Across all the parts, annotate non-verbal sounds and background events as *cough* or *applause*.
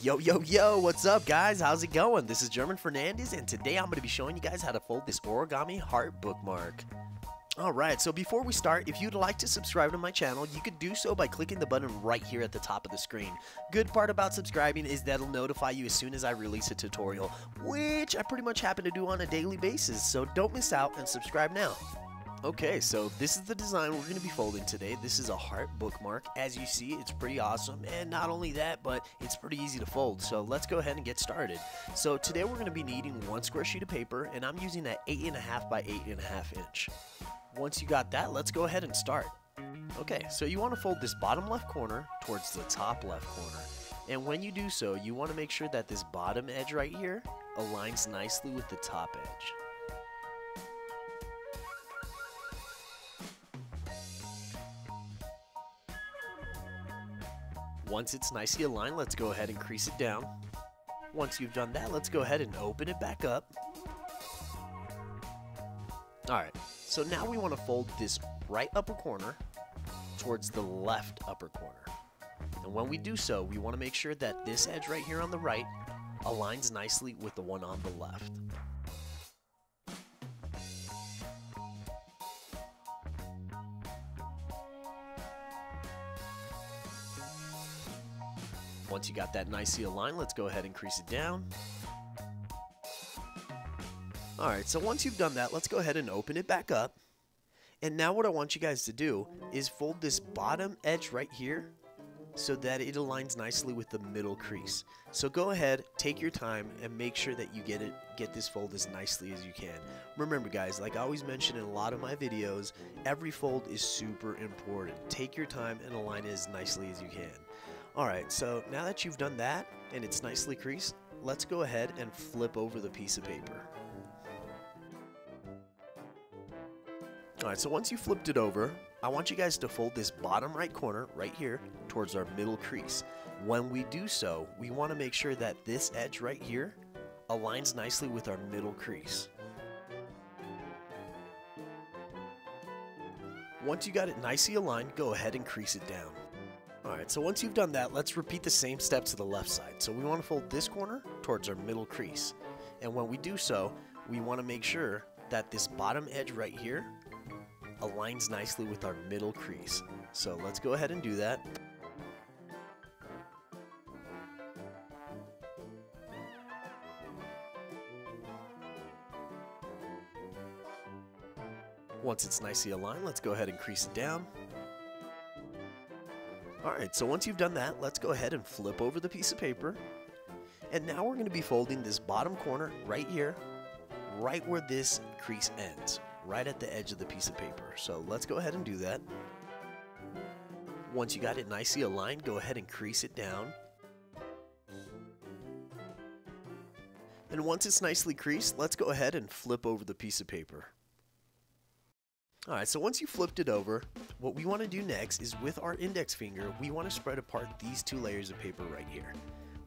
Yo, yo, yo, what's up, guys? How's it going? This is German Fernandez, and today I'm going to be showing you guys how to fold this origami heart bookmark. Alright, so before we start, if you'd like to subscribe to my channel, you could do so by clicking the button right here at the top of the screen. Good part about subscribing is that it'll notify you as soon as I release a tutorial, which I pretty much happen to do on a daily basis, so don't miss out and subscribe now. Okay, so this is the design we're going to be folding today. This is a heart bookmark. As you see, it's pretty awesome, and not only that, but it's pretty easy to fold. So let's go ahead and get started. So today we're going to be needing one square sheet of paper, and I'm using that 8.5 by 8.5 inch. Once you got that, let's go ahead and start. Okay, so you want to fold this bottom left corner towards the top left corner. And when you do so, you want to make sure that this bottom edge right here aligns nicely with the top edge. Once it's nicely aligned, let's go ahead and crease it down. Once you've done that, let's go ahead and open it back up. Alright, so now we want to fold this right upper corner towards the left upper corner. And when we do so, we want to make sure that this edge right here on the right aligns nicely with the one on the left. Once you got that nicely aligned, let's go ahead and crease it down. Alright, so once you've done that, let's go ahead and open it back up. And now what I want you guys to do is fold this bottom edge right here so that it aligns nicely with the middle crease. So go ahead, take your time, and make sure that you get it, get this fold as nicely as you can. Remember guys, like I always mention in a lot of my videos, every fold is super important. Take your time and align it as nicely as you can. Alright, so now that you've done that and it's nicely creased, let's go ahead and flip over the piece of paper. Alright, so once you flipped it over, I want you guys to fold this bottom right corner right here towards our middle crease. When we do so, we want to make sure that this edge right here aligns nicely with our middle crease. Once you got it nicely aligned, go ahead and crease it down. So once you've done that, let's repeat the same steps to the left side. So we want to fold this corner towards our middle crease. And when we do so, we want to make sure that this bottom edge right here aligns nicely with our middle crease. So let's go ahead and do that. Once it's nicely aligned, let's go ahead and crease it down. Alright, so once you've done that, let's go ahead and flip over the piece of paper. And now we're going to be folding this bottom corner right here, right where this crease ends, right at the edge of the piece of paper. So let's go ahead and do that. Once you got it nicely aligned, go ahead and crease it down. And once it's nicely creased, let's go ahead and flip over the piece of paper. Alright, so once you flipped it over, what we want to do next is with our index finger, we want to spread apart these two layers of paper right here.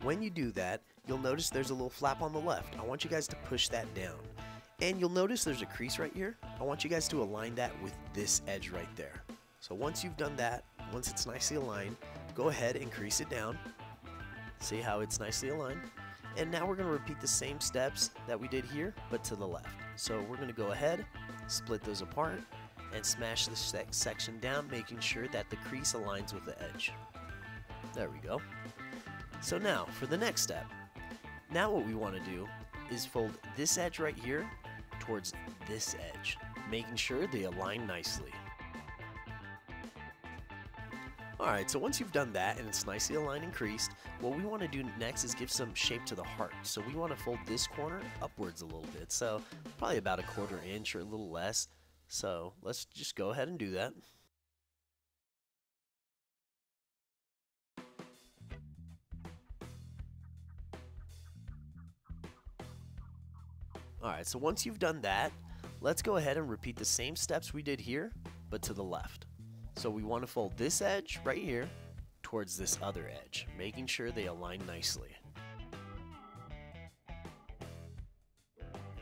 When you do that, you'll notice there's a little flap on the left. I want you guys to push that down. And you'll notice there's a crease right here. I want you guys to align that with this edge right there. So once you've done that, once it's nicely aligned, go ahead and crease it down. See how it's nicely aligned? And now we're going to repeat the same steps that we did here, but to the left. So we're going to go ahead, split those apart, and smash the section down, making sure that the crease aligns with the edge. There we go. So now, for the next step. Now what we want to do is fold this edge right here towards this edge, making sure they align nicely. Alright, so once you've done that and it's nicely aligned and creased, what we want to do next is give some shape to the heart. So we want to fold this corner upwards a little bit, so probably about a quarter inch or a little less. So let's just go ahead and do that. Alright, so once you've done that, let's go ahead and repeat the same steps we did here, but to the left. So we want to fold this edge right here towards this other edge, making sure they align nicely.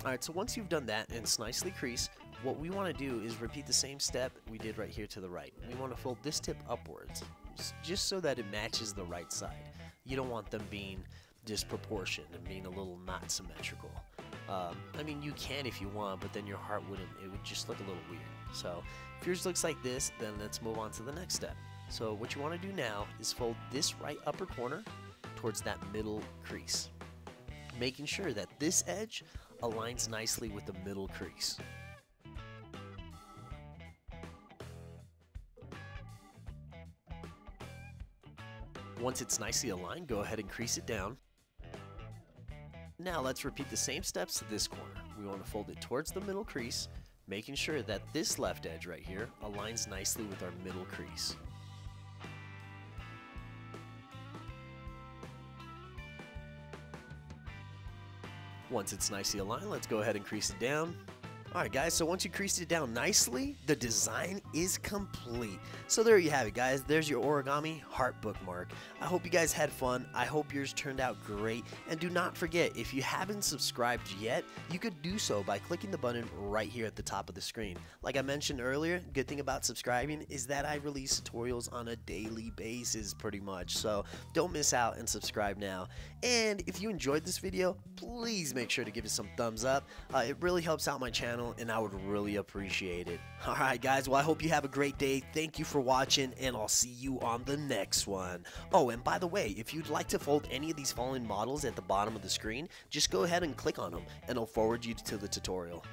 Alright, so once you've done that and it's nicely creased, what we want to do is repeat the same step we did right here to the right. We want to fold this tip upwards, just so that it matches the right side. You don't want them being disproportionate and being a little not symmetrical. Um, I mean, you can if you want, but then your heart wouldn't. It would just look a little weird. So if yours looks like this, then let's move on to the next step. So what you want to do now is fold this right upper corner towards that middle crease, making sure that this edge aligns nicely with the middle crease. Once it's nicely aligned, go ahead and crease it down. Now let's repeat the same steps to this corner. We want to fold it towards the middle crease, making sure that this left edge right here aligns nicely with our middle crease. Once it's nicely aligned, let's go ahead and crease it down. Alright guys, so once you creased it down nicely, the design is complete. So there you have it guys, there's your origami heart bookmark. I hope you guys had fun, I hope yours turned out great, and do not forget, if you haven't subscribed yet, you could do so by clicking the button right here at the top of the screen. Like I mentioned earlier, good thing about subscribing is that I release tutorials on a daily basis pretty much, so don't miss out and subscribe now. And if you enjoyed this video, please make sure to give it some thumbs up, uh, it really helps out my channel channel and I would really appreciate it. *laughs* Alright guys, well I hope you have a great day. Thank you for watching and I'll see you on the next one. Oh, and by the way, if you'd like to fold any of these following models at the bottom of the screen, just go ahead and click on them and it'll forward you to the tutorial.